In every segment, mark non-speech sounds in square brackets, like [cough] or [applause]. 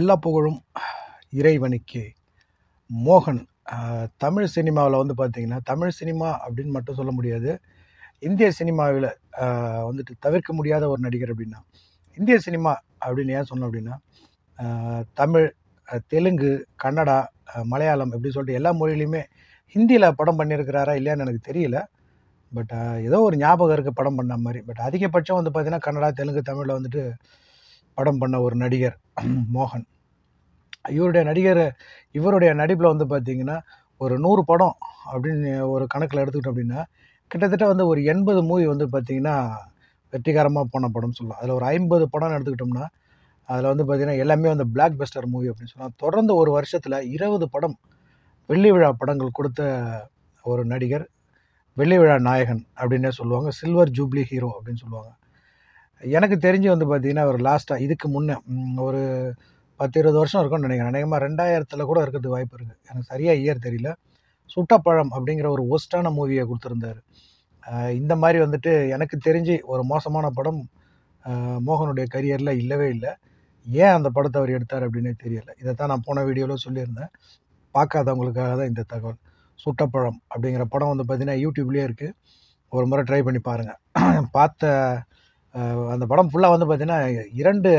எல்லா புகழும் இறைவனுக்கே. மோகன் தமிழ் சினிமாவில் வந்து பார்த்தீங்கன்னா தமிழ் சினிமா அப்படின்னு மட்டும் சொல்ல முடியாது. இந்திய சினிமாவில் வந்துட்டு தவிர்க்க முடியாத ஒரு நடிகர் அப்படின்னா இந்திய சினிமா அப்படின்னு ஏன் சொன்னோம் அப்படின்னா தமிழ் தெலுங்கு கன்னடா மலையாளம் இப்படி சொல்லிட்டு எல்லா மொழியிலையுமே ஹிந்தியில் படம் பண்ணியிருக்கிறாரா இல்லையான்னு எனக்கு தெரியல. பட் ஏதோ ஒரு ஞாபகம் இருக்குது படம் பண்ண மாதிரி. பட் அதிகபட்சம் வந்து பார்த்தீங்கன்னா கன்னடா தெலுங்கு தமிழில் வந்துட்டு படம் பண்ண ஒரு நடிகர் மோகன். இவருடைய நடிகர் இவருடைய நடிப்பில் வந்து பார்த்திங்கன்னா ஒரு நூறு படம் அப்படின்னு ஒரு கணக்கில் எடுத்துக்கிட்டோம் அப்படின்னா கிட்டத்தட்ட வந்து ஒரு எண்பது மூவி வந்து பார்த்தீங்கன்னா வெற்றிகரமாக போன படம் சொல்லலாம். அதில் ஒரு ஐம்பது படம்னு எடுத்துக்கிட்டோம்னா அதில் வந்து பார்த்திங்கன்னா எல்லாமே வந்து பிளாக் பஸ்டர் மூவி அப்படின்னு சொல்லலாம். தொடர்ந்து ஒரு வருஷத்தில் இருபது படம் வெள்ளி விழா படங்கள் கொடுத்த ஒரு நடிகர் வெள்ளி விழா நாயகன் அப்படின்னே சொல்லுவாங்க. சில்வர் ஜூப்ளி ஹீரோ அப்படின்னு சொல்லுவாங்க. எனக்கு தெரிஞ்சு வந்து பார்த்தீங்கன்னா ஒரு லாஸ்ட்டாக இதுக்கு முன்னே ஒரு பத்து இருபது வருஷம் இருக்கும்னு நினைக்கிறேன். அநேகமாக ரெண்டாயிரத்தில் கூட இருக்கிறதுக்கு வாய்ப்பு இருக்குது எனக்கு சரியாக இயர் தெரியல. சுட்டப்பழம் அப்படிங்கிற ஒரு ஒஸ்டான மூவியை கொடுத்துருந்தாரு. இந்த மாதிரி வந்துட்டு எனக்கு தெரிஞ்சு ஒரு மோசமான படம் மோகனுடைய கரியரில் இல்லவே இல்லை. ஏன் அந்த படத்தை அவர் எடுத்தார் அப்படின்னே தெரியல. இதை தான் நான் போன வீடியோவில் சொல்லியிருந்தேன். பார்க்காதவங்களுக்காக தான் இந்த தகவல். சுட்டப்பழம் அப்படிங்கிற படம் வந்து பார்த்திங்கன்னா யூடியூப்லேயே இருக்குது ஒரு முறை ட்ரை பண்ணி பாருங்கள் [clears throat] பார்த்த அந்த படம் ஃபுல்லாக வந்து பார்த்தீங்கன்னா இரண்டு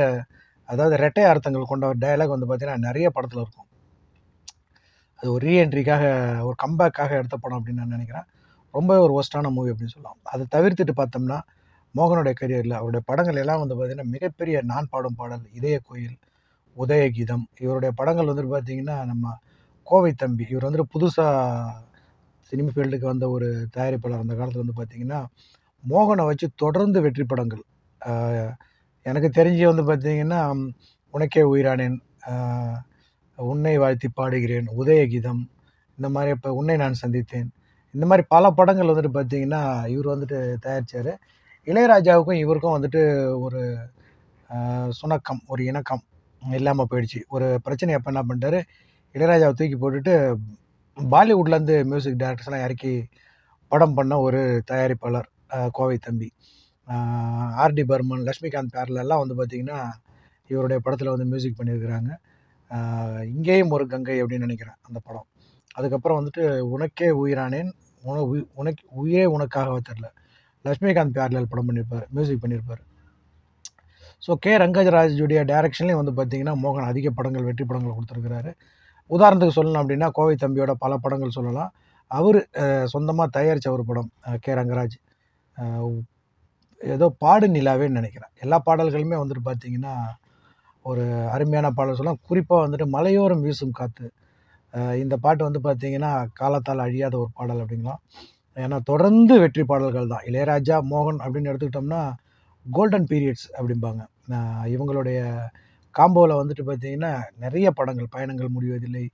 அதாவது ரெட்டை அர்த்தங்கள் கொண்ட ஒரு டயலாக் வந்து பார்த்தீங்கன்னா நிறைய படத்தில் இருக்கும். அது ஒரு ரீஎன்ட்ரிக்காக ஒரு கம்பேக்காக எடுத்த படம் அப்படின்னு நான் நினைக்கிறேன். ரொம்ப ஒரு ஒஸ்டான மூவி அப்படின்னு சொல்லலாம். அதை தவிர்த்துட்டு பார்த்தோம்னா மோகனுடைய கரியரில் அவருடைய படங்கள் எல்லாம் வந்து பார்த்திங்கன்னா மிகப்பெரிய நான் பாடும் பாடல் இதய கோயில் உதயகீதம் இவருடைய படங்கள் வந்துட்டு பார்த்தீங்கன்னா நம்ம கோவை தம்பி இவர் வந்துட்டு புதுசாக சினிமா ஃபீல்டுக்கு வந்த ஒரு தயாரிப்பாளர் அந்த காலத்தில் வந்து பார்த்திங்கன்னா மோகனை வச்சு தொடர்ந்து வெற்றி படங்கள். எனக்கு தெரிஞ்சு வந்து பார்த்திங்கன்னா உனக்கே உயிரானேன் உன்னை வாழ்த்தி பாடுகிறேன் உதயகீதம் இந்த மாதிரி இப்போ உன்னை நான் சந்தித்தேன். இந்த மாதிரி பல படங்கள் வந்துட்டு பார்த்திங்கன்னா இவர் வந்துட்டு தயாரித்தார் இளையராஜாவுக்கும் இவருக்கும் வந்துட்டு ஒரு சுணக்கம் ஒரு இணக்கம் இல்லாமல் போயிடுச்சு. ஒரு பிரச்சனை அப்போ என்ன பண்ணிட்டாரு இளையராஜாவை தூக்கி போட்டுட்டு பாலிவுட்லேருந்து மியூசிக் டைரக்டர்ஸ்லாம் இறக்கி படம் பண்ண ஒரு தயாரிப்பாளர். கோவை தம்பி. ஆர்டி பர்மன் லக்ஷ்மிகாந்த் பேர்லெல்லாம் வந்து பார்த்திங்கன்னா இவருடைய படத்தில் வந்து மியூசிக் பண்ணியிருக்கிறாங்க இங்கேயும் ஒரு கங்கை அப்படின்னு நினைக்கிறேன் அந்த படம். அதுக்கப்புறம் வந்துட்டு உனக்கே உயிரானேன் உன உயி- உனக்கு உயிரே உனக்காக தெரில லக்ஷ்மிகாந்த் பேரலால் படம் பண்ணியிருப்பார் மியூசிக் பண்ணியிருப்பார் ஸோ கே. ரங்கஜராஜுடைய டைரக்ஷன்லேயும் வந்து பார்த்தீங்கன்னா மோகன் அதிக படங்கள் வெற்றி படங்கள் கொடுத்துருக்கிறாரு. உதாரணத்துக்கு சொல்லணும் அப்படின்னா கோவை தம்பியோட பல படங்கள் சொல்லலாம். அவர் சொந்தமாக தயாரித்த ஒரு படம் கே. ரங்கராஜ். ஏதோ பாடு நிலாவேன்னு நினைக்கிறேன். எல்லா பாடல்களுமே வந்துட்டு பார்த்தீங்கன்னா ஒரு அருமையான பாடல் சொல்லலாம். குறிப்பாக வந்துட்டு மலையோரம் வீசும் காற்று இந்த பாட்டு வந்து பார்த்தீங்கன்னா காலத்தால் அழியாத ஒரு பாடல் அப்படிங்களாம் ஏன்னா தொடர்ந்து வெற்றி பாடல்கள் தான். இளையராஜா மோகன் அப்படின்னு எடுத்துக்கிட்டோம்னா கோல்டன் பீரியட்ஸ் அப்படிம்பாங்க. இவங்களுடைய காம்போவில் வந்துட்டு பார்த்தீங்கன்னா நிறைய படங்கள். பயணங்கள் முடிவதில்லை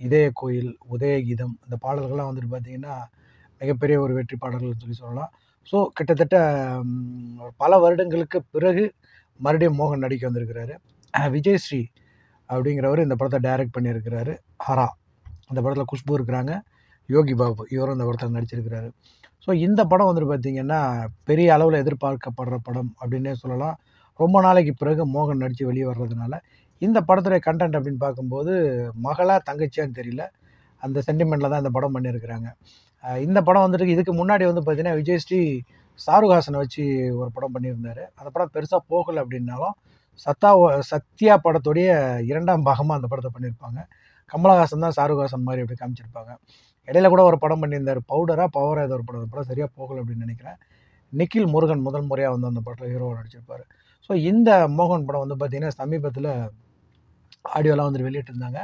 இதய கோயில் உதயகீதம் இந்த பாடல்கள்லாம் வந்துட்டு பார்த்தீங்கன்னா மிகப்பெரிய ஒரு வெற்றி பாடல்கள்னு சொல்லி சொல்லலாம். ஸோ கிட்டத்தட்ட பல வருடங்களுக்கு பிறகு மறுபடியும் மோகன் நடிக்க வந்திருக்கிறாரு. விஜய் ஸ்ரீ அப்படிங்கிறவர் இந்த படத்தை டைரக்ட் பண்ணியிருக்கிறாரு. ஹரா இந்த படத்தில் குஷ்பு இருக்கிறாங்க. யோகி பாபு இவரும் இந்த படத்தில் நடிச்சிருக்கிறாரு. ஸோ இந்த படம் வந்துட்டு பார்த்தீங்கன்னா பெரிய அளவில் எதிர்பார்க்கப்படுற படம் அப்படின்னே சொல்லலாம். ரொம்ப நாளைக்கு பிறகு மோகன் நடித்து வெளியே வர்றதுனால இந்த படத்துடைய கண்டென்ட் அப்படின்னு பார்க்கும்போது மகளா தங்கச்சியான்னு தெரியல. அந்த சென்டிமெண்ட்டில் தான் இந்த படம் பண்ணியிருக்கிறாங்க இந்த படம் வந்துட்டு இதுக்கு முன்னாடி வந்து பார்த்தீங்கன்னா விஜய் ஸ்ரீ சாருஹாசனை வச்சு ஒரு படம் பண்ணியிருந்தாரு. அந்த படம் பெருசாக போகலை அப்படின்னாலும் சத்தா சத்யா படத்துடைய இரண்டாம் பாகமாக அந்த படத்தை பண்ணியிருப்பாங்க. கமலஹாசன் தான் சாருஹாசன் மாதிரி அப்படி காமிச்சிருப்பாங்க. இடையில கூட ஒரு படம் பண்ணியிருந்தார். பவுடராக பவராக ஏதோ ஒரு படம். அந்த படம் சரியாக போகலை அப்படின்னு நினைக்கிறேன். நிக்கில் முருகன் முதல் முறையாக வந்து அந்த படத்தில் ஹீரோவாக நடிச்சிருப்பாரு. ஸோ இந்த மோகன் படம் வந்து பார்த்தீங்கன்னா சமீபத்தில் ஆடியோலாம் வந்துட்டு வெளியிட்டிருந்தாங்க.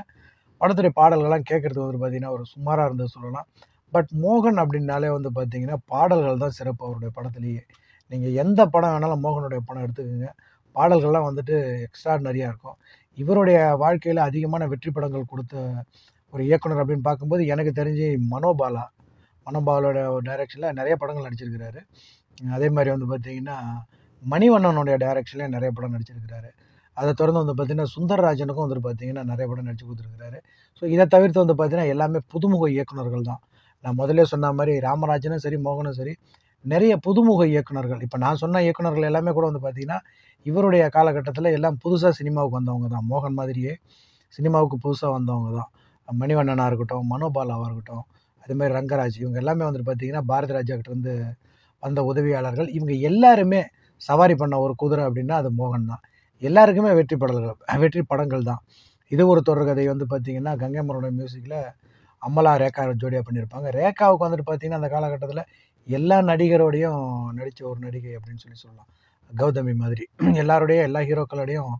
படத்துடைய பாடல்கள்லாம் கேட்குறது வந்து பார்த்தீங்கன்னா ஒரு சுமாராக இருந்தது சொல்லலாம். பட் மோகன் அப்படின்னாலே வந்து பார்த்தீங்கன்னா பாடல்கள் தான் சிறப்பு அவருடைய படத்துலேயே. நீங்கள் எந்த படம் வேணாலும் மோகனுடைய படம் எடுத்துக்கோங்க. பாடல்கள்லாம் வந்துட்டு எக்ஸ்ட்ராடனரியாக இருக்கும். இவருடைய வாழ்க்கையில் அதிகமான வெற்றி படங்கள் கொடுத்த ஒரு இயக்குனர் அப்படின்னு பார்க்கும்போது எனக்கு தெரிஞ்சு மனோபாலா மனோபாலோட டைரக்ஷனில் நிறைய படங்கள் நடிச்சிருக்கிறாரு. அதே மாதிரி வந்து பார்த்தீங்கன்னா மணிவண்ணனுடைய டைரக்ஷன்லேயே நிறைய படம் நடிச்சிருக்கிறாரு. அதை தொடர்ந்து வந்து பார்த்தீங்கன்னா சுந்தரராஜனுக்கும் வந்துட்டு பார்த்தீங்கன்னா நிறைய படம் நடிச்சு கொடுத்துருக்காரு ஸோ இதை தவிர்த்து வந்து பார்த்தீங்கன்னா எல்லாமே புதுமுக இயக்குனர்கள் தான். நான் முதல்ல சொன்ன மாதிரி ராமராஜனும் சரி மோகனும் சரி நிறைய புதுமுக இயக்குனர்கள். இப்போ நான் சொன்ன இயக்குனர்கள் எல்லாமே கூட வந்து பார்த்திங்கன்னா இவருடைய காலகட்டத்தில் எல்லாம் புதுசாக சினிமாவுக்கு வந்தவங்க தான். மோகன் மாதிரியே சினிமாவுக்கு புதுசாக வந்தவங்க தான். மணிவண்ணனாக இருக்கட்டும் மனோபாலாவாக இருக்கட்டும் அதுமாதிரி ரங்கராஜ் இவங்க எல்லாமே வந்துட்டு பார்த்திங்கன்னா பாரதி ராஜாக்கிட்டேருந்து வந்த உதவியாளர்கள். இவங்க எல்லாருமே சவாரி பண்ண ஒரு குதிரை அப்படின்னா அது மோகன் தான். எல்லாருக்குமே வெற்றி படல்கள் வெற்றி படங்கள் தான். இது ஒரு தொடர்கதை வந்து பார்த்திங்கன்னா கங்கை மரோட மியூசிக்கில் அமலா ரேகா ஜோடியாக பண்ணியிருப்பாங்க. ரேகாவுக்கு வந்துட்டு பார்த்திங்கன்னா அந்த காலகட்டத்தில் எல்லா நடிகரோடையும் நடித்த ஒரு நடிகை அப்படின்னு சொல்லி சொல்லலாம். கௌதமி மாதிரி. [clears throat] எல்லாரோடையும் எல்லா ஹீரோக்களோடையும்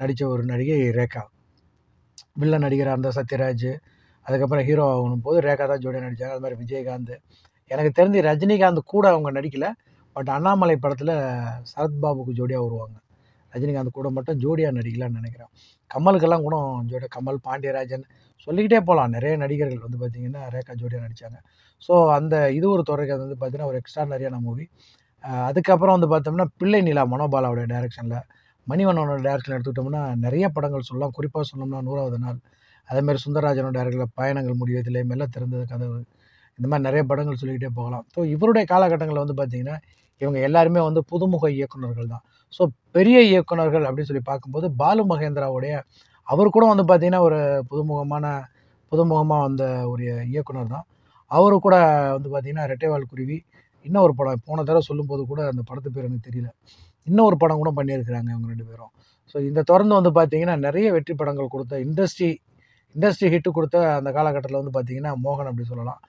நடித்த ஒரு நடிகை ரேகா. வில்ல நடிகராக இருந்த சத்யராஜ் அதுக்கப்புறம் ஹீரோ ஆகணும் போது ரேகா தான் ஜோடியாக நடித்தாங்க அது மாதிரி விஜயகாந்த். எனக்கு தெரிஞ்சு ரஜினிகாந்த் கூட அவங்க நடிக்கலை. பட் அண்ணாமலை படத்தில் சரத்பாபுக்கு ஜோடியாக வருவாங்க. ரஜினிகாந்த் கூட மட்டும் ஜோடியாக நடிக்கலாம்னு நினைக்கிறேன். கமலுக்கெல்லாம் கூட ஜோடியா கமல் பாண்டியராஜன் சொல்லிக்கிட்டே போகலாம் நிறைய நடிகர்கள் வந்து பார்த்திங்கன்னா ரேகா ஜோடியாக நடித்தாங்க ஸோ அந்த இது ஒரு தொடர்கதை வந்து பார்த்திங்கன்னா ஒரு எக்ஸ்ட்ரானரியான மூவி அதுக்கப்புறம் வந்து பார்த்தோம்னா பிள்ளை நிலா மனோபாலாவுடைய டைரக்ஷனில் மணிவண்ணனோட டைரக்ஷன் எடுத்துக்கிட்டோம்னா நிறைய படங்கள் சொல்லலாம். குறிப்பாக சொன்னோம்னா நூறாவது நாள். அதேமாதிரி சுந்தரராஜனோட டைரக்டரில் பயணங்கள் முடிவதில்லை மெல்ல திறந்தது கதவு. இந்த மாதிரி நிறைய படங்கள் சொல்லிக்கிட்டே போகலாம். ஸோ இவருடைய காலகட்டங்களில் வந்து பார்த்திங்கன்னா இவங்க எல்லாருமே வந்து புதுமுக இயக்குனர்கள் தான். ஸோ பெரிய இயக்குனர்கள் அப்படின்னு சொல்லி பார்க்கும்போது பாலு மகேந்திராவுடைய அவர் கூட வந்து பார்த்திங்கன்னா ஒரு புதுமுகமான புதுமுகமாக வந்த ஒரு இயக்குனர் தான். அவரு கூட வந்து பார்த்திங்கன்னா ரெட்டைவால் குருவி இன்னொரு படம் போன தடவை சொல்லும்போது கூட அந்த படத்து பேர் எனக்கு தெரியல. இன்னொரு படம் கூட பண்ணியிருக்கிறாங்க இவங்க ரெண்டு பேரும். ஸோ இந்த தொடர்ந்து வந்து பார்த்திங்கன்னா நிறைய வெற்றி படங்கள் கொடுத்த இண்டஸ்ட்ரி இண்டஸ்ட்ரி ஹிட்டு கொடுத்த அந்த காலகட்டத்தில் வந்து பார்த்திங்கன்னா மோகன் அப்படி சொல்லலாம்.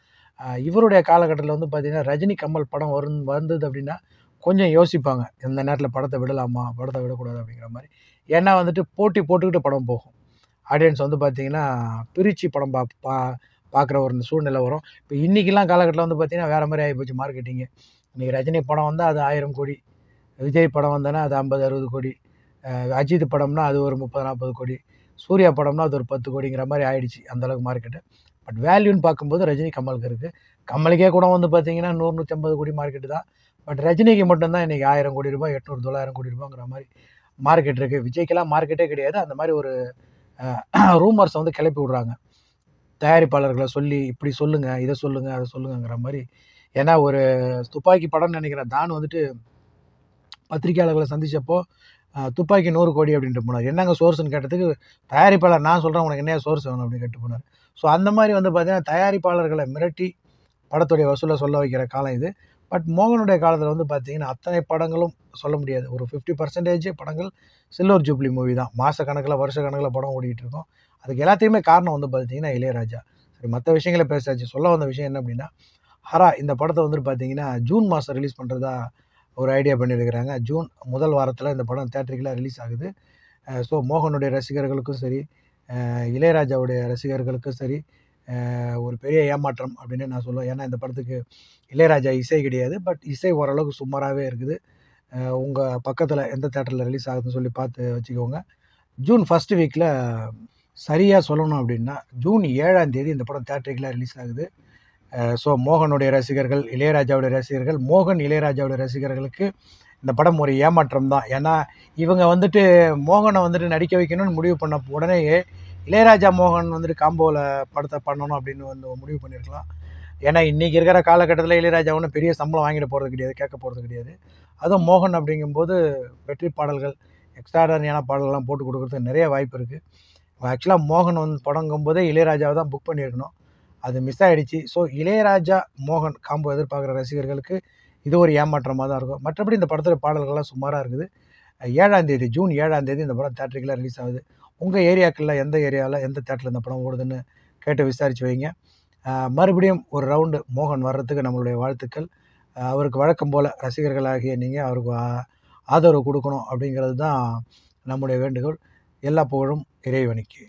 இவருடைய காலகட்டத்தில் வந்து பார்த்திங்கன்னா ரஜினி கமல் படம் வரும் வந்தது அப்படின்னா கொஞ்சம் யோசிப்பாங்க. இந்த நேரத்தில் படத்தை விடலாமா? படத்தை விடக்கூடாது? அப்படிங்கிற மாதிரி. ஏன்னா வந்துட்டு போட்டி போட்டுக்கிட்டு படம் போகும். ஆடியன்ஸ் வந்து பார்த்திங்கன்னா பிரித்து படம் பா பா பார்க்குற ஒரு சூழ்நிலை வரும். இப்போ இன்றைக்கெலாம் காலகட்டத்தில் வந்து பார்த்திங்கன்னா வேறு மாதிரி ஆகிப்போச்சு மார்க்கெட்டிங்கு இன்றைக்கி ரஜினி படம் வந்தால் அது ஆயிரம் கோடி. விஜய் படம் வந்தோன்னா அது ஐம்பது அறுபது கோடி. அஜித் படம்னா அது ஒரு முப்பது நாற்பது கோடி. சூர்யா படம்னா அது ஒரு பத்து கோடிங்கிற மாதிரி ஆயிடுச்சு அந்தளவுக்கு மார்க்கெட்டு பட் வேல்யூன்னு பார்க்கும்போது ரஜினி கமலுக்கு இருக்குது கமலுக்கே கூட வந்து பார்த்தீங்கன்னா நூறு நூற்றி கோடி மார்க்கெட்டு தான். பட் ரஜினிக்கு மட்டும்தான் இன்றைக்கி ஆயிரம் கோடி ரூபாய் எட்நூறு தொள்ளாயிரம் கோடி ரூபாங்கிற மாதிரி மார்க்கெட் இருக்குது விஜய்க்கெல்லாம் மார்க்கெட்டே கிடையாது. அந்த மாதிரி ஒரு ரூமர்ஸை [clears throat] வந்து கிளப்பி விட்றாங்க. தயாரிப்பாளர்களை சொல்லி இப்படி சொல்லுங்கள் இதை சொல்லுங்கள் அதை சொல்லுங்கங்கிற மாதிரி. ஏன்னா ஒரு துப்பாக்கி படம்னு நினைக்கிறேன் தான் வந்துட்டு பத்திரிகையாளர்களை சந்தித்தப்போ துப்பாக்கி நூறு கோடி அப்படின்ட்டு போனார். என்னங்க சோர்ஸ்னு கேட்டதுக்கு தயாரிப்பாளர் நான் சொல்கிறேன் உனக்கு என்ன சோர்ஸ் வேணும் அப்படின்னு கேட்டு போனார். ஸோ அந்த மாதிரி வந்து பார்த்தீங்கன்னா தயாரிப்பாளர்களை மிரட்டி படத்துடைய வசூலை சொல்ல வைக்கிற காலம் இது. பட் மோகனுடைய காலத்தில் வந்து பார்த்தீங்கன்னா அத்தனை படங்களும் சொல்ல முடியாது. ஒரு ஃபிஃப்டி பர்சன்டேஜ் படங்கள் சில்வர் ஜூப்ளி மூவி தான். மாத கணக்கில் வருஷ கணக்கில் படம் ஓடிக்கிட்டு இருக்கோம். அதுக்கு எல்லாத்தையுமே காரணம் வந்து பார்த்தீங்கன்னா இளையராஜா. சரி மற்ற விஷயங்களை பேசாச்சு சொல்ல வந்த விஷயம் என்ன அப்படின்னா ஹரா இந்த படத்தை வந்துட்டு பார்த்தீங்கன்னா ஜூன் மாதம் ரிலீஸ் பண்ணுறதா ஒரு ஐடியா பண்ணியிருக்கிறாங்க. ஜூன் முதல் வாரத்தில் இந்த படம் தேட்டருக்குலாம் ரிலீஸ் ஆகுது. ஸோ மோகனுடைய ரசிகர்களுக்கும் சரி இளையராஜாவுடைய ரசிகர்களுக்கும் சரி ஒரு பெரிய ஏமாற்றம் அப்படின்னு நான் சொல்லுவேன். ஏன்னா இந்த படத்துக்கு இளையராஜா இசை கிடையாது. பட் இசை ஓரளவுக்கு சுமாராகவே இருக்குது. உங்கள் பக்கத்தில் எந்த தேட்டரில் ரிலீஸ் ஆகுதுன்னு சொல்லி பார்த்து வச்சுக்கோங்க. ஜூன் ஃபஸ்ட் வீக்கில் சரியாக சொல்லணும் அப்படின்னா ஜூன் ஏழாம் தேதி இந்த படம் தேட்டருக்குலாம் ரிலீஸ் ஆகுது. ஸோ மோகனுடைய ரசிகர்கள் இளையராஜாவுடைய ரசிகர்கள் மோகன் இளையராஜாவுடைய ரசிகர்களுக்கு இந்த படம் ஒரு ஏமாற்றம் தான். ஏன்னா இவங்க வந்துட்டு மோகனை வந்துட்டு நடிக்க வைக்கணும்னு முடிவு பண்ண உடனேயே இளையராஜா மோகன் வந்துட்டு காம்போவில் படத்தை பண்ணணும் அப்படின்னு வந்து முடிவு பண்ணியிருக்கலாம் ஏன்னா இன்றைக்கி இருக்கிற காலகட்டத்தில் இளையராஜா ஒன்றும் பெரிய சம்பளம் வாங்கிட்டு போகிறது கிடையாது கேட்க போகிறது கிடையாது. அதுவும் மோகன் அப்படிங்கும்போது வெற்றி பாடல்கள் எக்ஸ்ட்ராடனியான பாடல்கள்லாம் போட்டு கொடுக்குறதுக்கு நிறைய வாய்ப்பு இருக்குது ஆக்சுவலாக மோகன் வந்து படங்கும் போதே இளையராஜாவை தான் புக் பண்ணியிருக்கணும். அது மிஸ் ஆகிடுச்சு ஸோ இளையராஜா மோகன் காம்போ எதிர்பார்க்குற ரசிகர்களுக்கு இது ஒரு ஏமாற்றமாக தான் இருக்கும். மற்றபடி இந்த படத்தில் பாடல்கள்லாம் சுமாராக இருக்குது. ஏழாம் தேதி ஜூன் ஏழாம் தேதி இந்த படம் தேட்டருக்குலாம் ரிலீஸ் ஆகுது. உங்கள் ஏரியாக்களில் எந்த ஏரியாவில் எந்த தேட்டரில் இந்த படம் ஓடுதுன்னு கேட்டு விசாரித்து வைங்க. மறுபடியும் ஒரு ரவுண்டு மோகன் வர்றதுக்கு நம்மளுடைய வாழ்த்துக்கள். அவருக்கு வழக்கம் போல் ரசிகர்களாகிய நீங்கள் அவருக்கு ஆதரவு கொடுக்கணும் அப்படிங்கிறது தான் நம்முடைய வேண்டுகோள். எல்லா புகழும் இறைவனுக்கு.